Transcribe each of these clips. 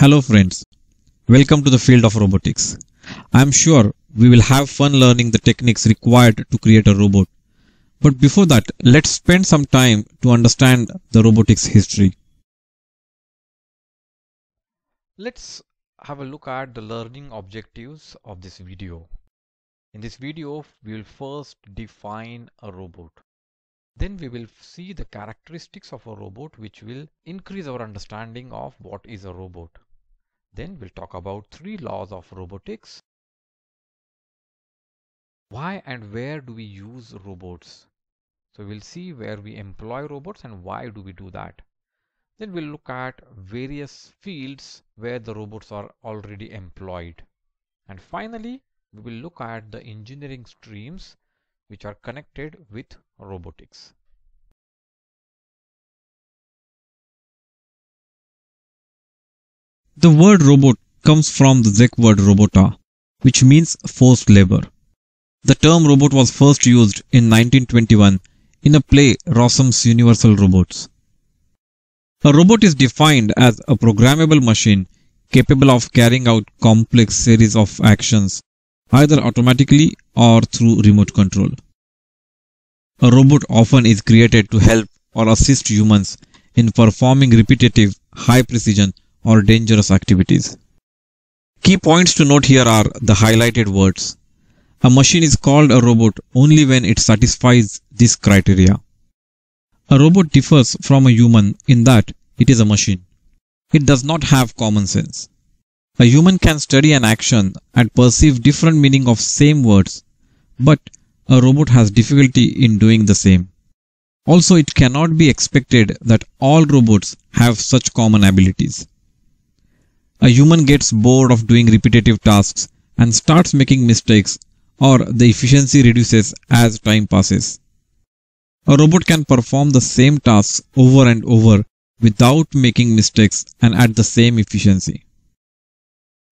Hello friends, welcome to the field of robotics. I am sure we will have fun learning the techniques required to create a robot. But before that, let's spend some time to understand the robotics history. Let's have a look at the learning objectives of this video. In this video, we will first define a robot. Then we will see the characteristics of a robot which will increase our understanding of what is a robot. Then we'll talk about three laws of robotics. Why and where do we use robots? So we'll see where we employ robots and why do we do that. Then we'll look at various fields where the robots are already employed. And finally, we will look at the engineering streams which are connected with robotics. The word robot comes from the Czech word robota, which means forced labor. The term robot was first used in 1921 in a play Rossum's Universal Robots. A robot is defined as a programmable machine capable of carrying out complex series of actions either automatically or through remote control. A robot often is created to help or assist humans in performing repetitive, high precision or dangerous activities. Key points to note here are the highlighted words. A machine is called a robot only when it satisfies this criteria. A robot differs from a human in that it is a machine. It does not have common sense. A human can study an action and perceive different meaning of same words, but a robot has difficulty in doing the same. Also, it cannot be expected that all robots have such common abilities. A human gets bored of doing repetitive tasks and starts making mistakes or the efficiency reduces as time passes. A robot can perform the same tasks over and over without making mistakes and at the same efficiency.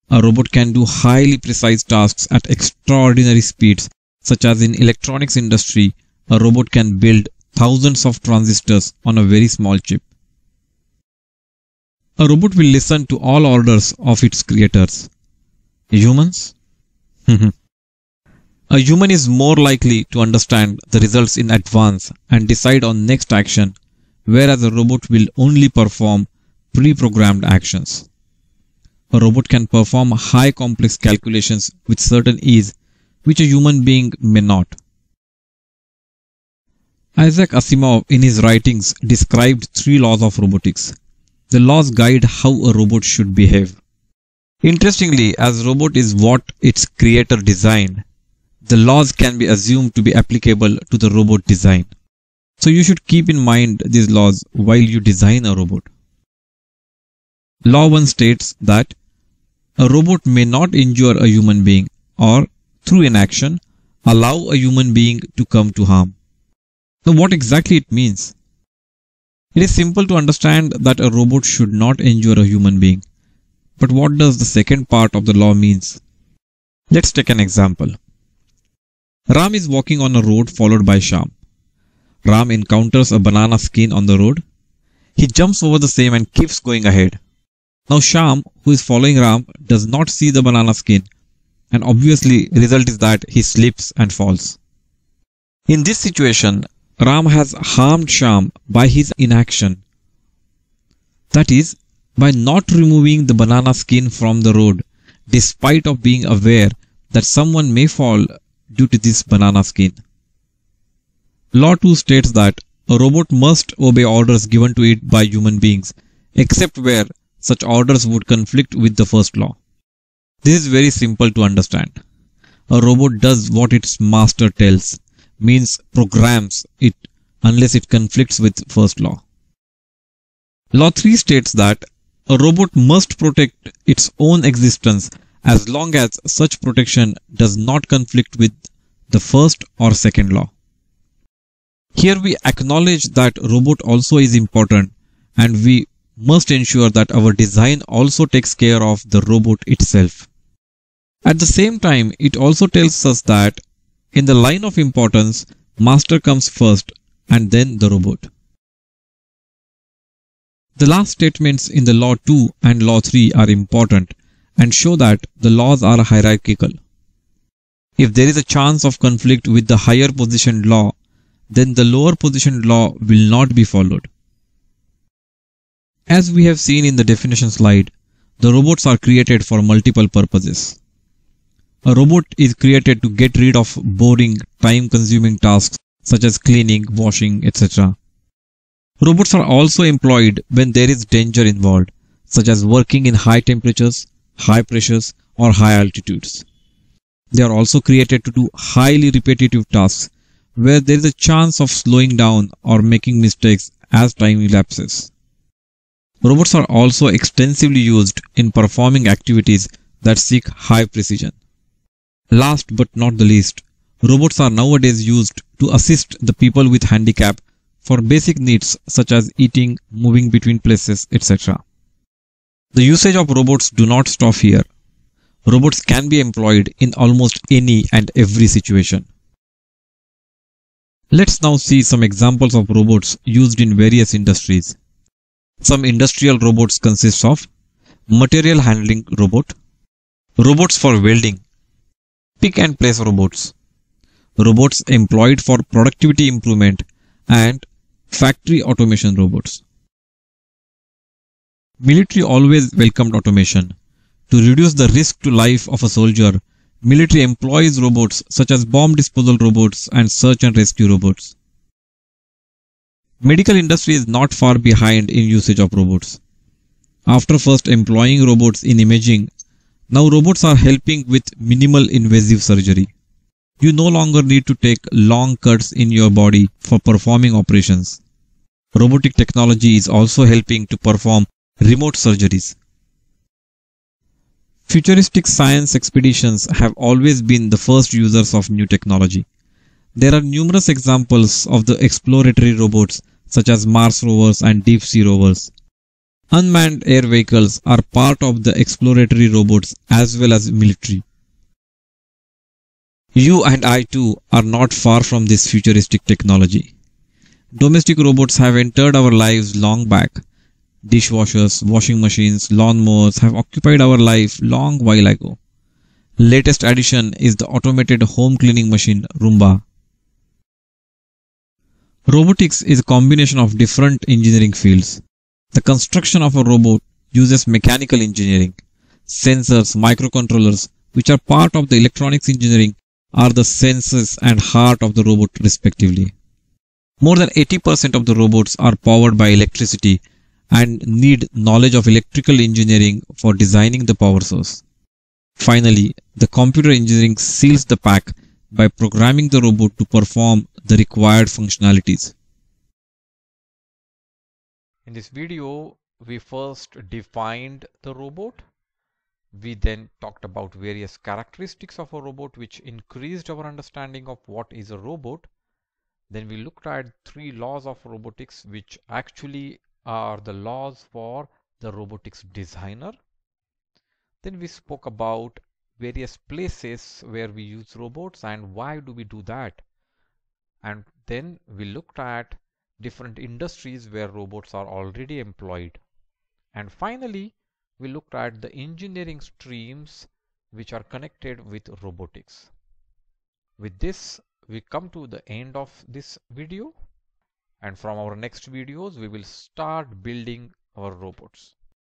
A robot can do highly precise tasks at extraordinary speeds such as in electronics industry, a robot can build thousands of transistors on a very small chip. A robot will listen to all orders of its creators. Humans? a human is more likely to understand the results in advance and decide on next action, whereas a robot will only perform pre-programmed actions. A robot can perform high complex calculations with certain ease which a human being may not. Isaac Asimov in his writings described three laws of robotics. The laws guide how a robot should behave. Interestingly, as robot is what its creator designed, the laws can be assumed to be applicable to the robot design. So you should keep in mind these laws while you design a robot. Law 1 states that a robot may not injure a human being or through inaction, allow a human being to come to harm. Now what exactly it means? It is simple to understand that a robot should not injure a human being. But what does the second part of the law means? Let's take an example. Ram is walking on a road followed by Sham. Ram encounters a banana skin on the road. He jumps over the same and keeps going ahead. Now Sham, who is following Ram, does not see the banana skin and obviously result is that he slips and falls. In this situation, Ram has harmed Sham by his inaction. That is, by not removing the banana skin from the road despite of being aware that someone may fall due to this banana skin. Law 2 states that a robot must obey orders given to it by human beings except where such orders would conflict with the first law. This is very simple to understand. A robot does what its master tells, means programs it unless it conflicts with first law. Law 3 states that a robot must protect its own existence as long as such protection does not conflict with the first or second law. Here we acknowledge that robot also is important and we must ensure that our design also takes care of the robot itself. At the same time, it also tells us that in the line of importance, master comes first and then the robot. The last statements in the Law 2 and Law 3 are important and show that the laws are hierarchical. If there is a chance of conflict with the higher positioned law, then the lower positioned law will not be followed. As we have seen in the definition slide, the robots are created for multiple purposes. A robot is created to get rid of boring, time consuming tasks such as cleaning, washing, etc. Robots are also employed when there is danger involved, such as working in high temperatures, high pressures, or high altitudes. They are also created to do highly repetitive tasks where there is a chance of slowing down or making mistakes as time elapses. Robots are also extensively used in performing activities that seek high precision. Last but not the least, robots are nowadays used to assist the people with handicap for basic needs such as eating, moving between places, etc. The usage of robots do not stop here. Robots can be employed in almost any and every situation. Let's now see some examples of robots used in various industries. Some industrial robots consist of material handling robot, robots for welding, pick and place robots, robots employed for productivity improvement and factory automation robots. Military always welcomed automation. To reduce the risk to life of a soldier, military employs robots such as bomb disposal robots and search and rescue robots. Medical industry is not far behind in usage of robots. After first employing robots in imaging, now robots are helping with minimal invasive surgery. You no longer need to take long cuts in your body for performing operations. Robotic technology is also helping to perform remote surgeries. Futuristic science expeditions have always been the first users of new technology. There are numerous examples of the exploratory robots such as Mars rovers and deep sea rovers. Unmanned air vehicles are part of the exploratory robots as well as military. You and I too are not far from this futuristic technology. Domestic robots have entered our lives long back. Dishwashers, washing machines, lawnmowers have occupied our life long while ago. Latest addition is the automated home cleaning machine Roomba. Robotics is a combination of different engineering fields. The construction of a robot uses mechanical engineering. Sensors, microcontrollers, which are part of the electronics engineering, are the senses and heart of the robot respectively. More than 80% of the robots are powered by electricity and need knowledge of electrical engineering for designing the power source. Finally, the computer engineering seals the pack by programming the robot to perform the required functionalities. In this video, we first defined the robot. We then talked about various characteristics of a robot which increased our understanding of what is a robot. Then we looked at three laws of robotics which actually are the laws for the robotics designer. Then we spoke about various places where we use robots and why do we do that and then we looked at different industries where robots are already employed. And finally we looked at the engineering streams which are connected with robotics. With this we come to the end of this video. And from our next videos we will start building our robots